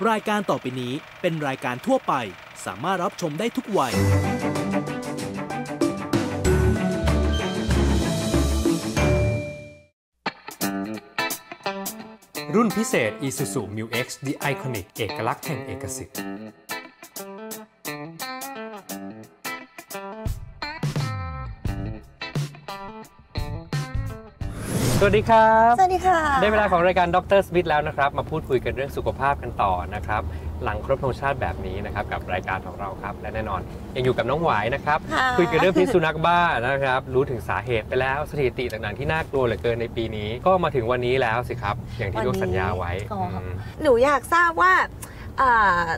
รายการต่อไปนี้เป็นรายการทั่วไป สามารถรับชมได้ทุกวัย รุ่นพิเศษ Isuzu Mu X The Iconic เอกลักษณ์แห่งเอกสิทธิ์ สวัสดีครับ สวัสดีค่ะ ได้เวลาของรายการดรสมิธแล้วนะครับ มาพูดคุยกันเรื่องสุขภาพกันต่อนะครับ หลังครบธงชาติแบบนี้นะครับ กับรายการของเราครับ และแน่นอน ยังอยู่กับน้องหวายนะครับ ค่ะคุยกันเรื่องพิษสุนัขบ้านะครับ รู้ถึงสาเหตุไปแล้วสถิติต่างๆที่น่ากลัวเหลือเกินในปีนี้ ก็มาถึงวันนี้แล้วสิครับ อย่างที่ลูกสัญญาไว้อ๋ออืม หนูอยากทราบว่าอ่า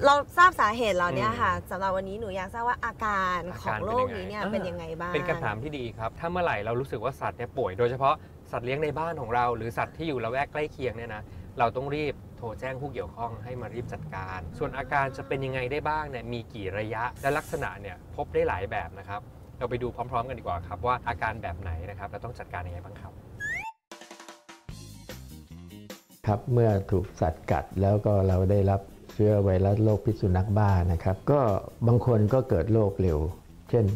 เราทราบสาเหตุแล้วเนี่ยค่ะสำหรับวันนี้หนูอยากทราบว่าอาการของโรคนี้เนี่ยอาการเป็เป็นนยัยังงไงไงบ้าง เป็นคำถามที่ดีครับ ถ้าเมื่อไหร่เรารู้สึกว่าสัตว์เนี่ยป่วยโดยเฉพาะสัตว์เลี้ยงในบ้านของเราหรือสัตว์ที่อยู่ละแวกใกล้เคียงเนี่ยนะเราต้องรีบโทรแจ้งผู้เกี่ยวข้องให้มารีบจัดการ ส่วนอาการจะเป็นยังไงได้บ้างเนี่ยมีกี่ระยะและลักษณะเนี่ยพบได้หลายแบบนะครับ เราไปดูพร้อม ๆ กันดีกว่าครับว่าอาการแบบไหนนะครับเราต้องจัดการยังไงบ้างครับครับเมื่อถูกสัตว์กัดแล้วก็เราได้รับ เชื้อไวรัสโรคพิษสุนัขบ้านะครับ ก็บางคนก็เกิดโรคเร็ว เช่น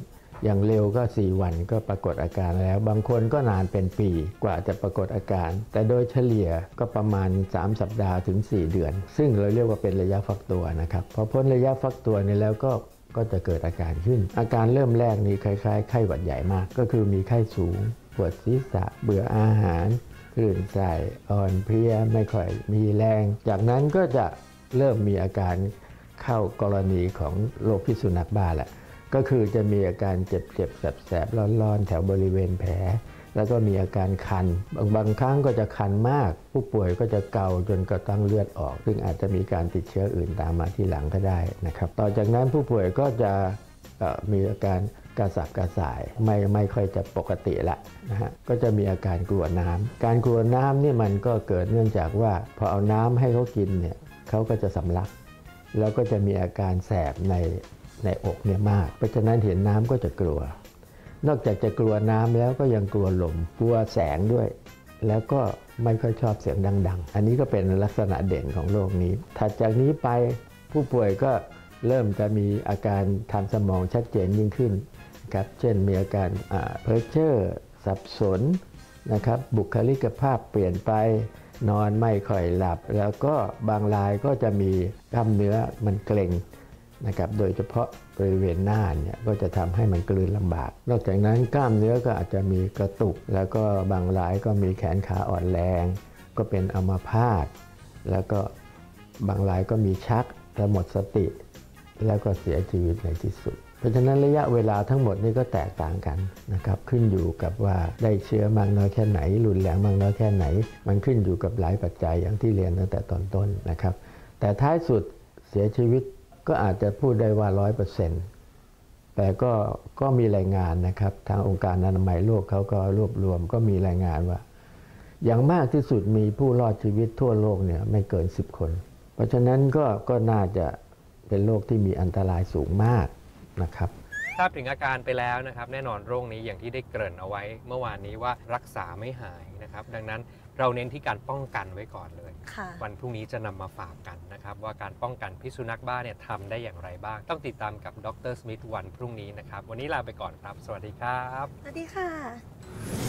อย่างเร็วก็ 4 วันก็ปรากฏอาการแล้ว บางคนก็นานเป็นปีกว่าจะปรากฏอาการ แต่โดยเฉลี่ยก็ประมาณ 3 สัปดาห์ถึง 4 เดือน ซึ่งเราเรียกว่าเป็นระยะฟักตัวนะครับพอพ้นระยะฟักตัวนี้แล้วก็ก็จะเกิดอาการขึ้น อาการเริ่มแรกนี้คล้ายๆ ไข้หวัดใหญ่มาก ก็คือมีไข้สูง ปวดศีรษะ เบื่ออาหารคลื่นไส้อ่อนเพลียไม่ค่อยมีแรง จากนั้นก็จะ เริ่มมีอาการเข้ากรณีของโรคพิษสุนัขบ้าแหละ ก็คือจะมีอาการเจ็บเจ็บแสบแสบร้อนๆ แถวบริเวณแผล แล้วก็มีอาการคัน บางบางครั้งก็จะคันมาก ผู้ป่วยก็จะเกาจนกระทั่งเลือดออก ซึ่งอาจจะมีการติดเชื้ออื่นตามมาที่หลังก็ได้นะครับ ต่อจากนั้นผู้ป่วยก็จะมีอาการกระสับกระส่ายไม่ไม่ค่อยจะปกติละนะฮะก็จะมีอาการกลัวน้ำการกลัวน้ำนี่มันก็เกิดเนื่องจากว่าพอเอาน้ำให้เขากินเนี่ย เขาก็จะสำลัก แล้วก็จะมีอาการแสบในในอกเนี่ยมาก เพราะฉะนั้นเห็นน้ำก็จะกลัว นอกจากจะกลัวน้ำแล้วก็ยังกลัวลมกลัวแสงด้วย แล้วก็ไม่ค่อยชอบเสียงดัง ๆ อันนี้ก็เป็นลักษณะเด่นของโรคนี้ ถัดจากนี้ไปผู้ป่วยก็เริ่มจะมีอาการทางสมองชัดเจนยิ่งขึ้นครับ เช่นมีอาการเพ้อเจ้อสับสนนะครับ บุคลิกภาพเปลี่ยนไป นอนไม่ค่อยหลับ แล้วก็บางรายก็จะมีกล้ามเนื้อมันเกร็งนะครับโดยเฉพาะบริเวณหน้าเนี่ยก็จะทำให้มันกลืนลำบาก นอกจากนั้นกล้ามเนื้อก็อาจจะมีกระตุก แล้วก็บางรายก็มีแขนขาอ่อนแรง ก็เป็นอัมาพาตแล้วก็บางรายก็มีชักและหมดสติ แล้วก็เสียชีวิตในที่สุด เพราะฉะนั้นระยะเวลาทั้งหมดนี่ก็แตกต่างกันนะครับขึ้นอยู่กับว่าได้เชื้อมากน้อยแค่ไหน รุนแรงมากน้อยแค่ไหน มันขึ้นอยู่กับหลายปัจจัยอย่างที่เรียนตั้งแต่ตอนต้นนะครับ แต่ท้ายสุดเสียชีวิตก็อาจจะพูดได้ว่าร้อยเปอร์เซ็นต์แต่ก็ก็มีรายงานนะครับ ทางองค์การอนามัยโลกเขาก็รวบรวมก็มีรายงานว่า อย่างมากที่สุดมีผู้รอดชีวิตทั่วโลกเนี่ยไม่เกิน 10 คน เพราะฉะนั้นก็ก็น่าจะเป็นโรคที่มีอันตรายสูงมาก นะครับทราบถึงอาการไปแล้วนะครับ แน่นอนโรคนี้อย่างที่ได้เกริ่นเอาไว้ เมื่อวานนี้ว่ารักษาไม่หายนะครับ ดังนั้นเราเน้นที่การป้องกันไว้ก่อนเลย ค่ะ วันพรุ่งนี้จะนำมาฝากกันนะครับ ว่าการป้องกันพิษสุนัขบ้าเนี่ยทำได้อย่างไรบ้าง ต้องติดตามกับดรสมิธวันพรุ่งนี้นะครับ วันนี้ลาไปก่อนครับ สวัสดีครับ สวัสดีค่ะ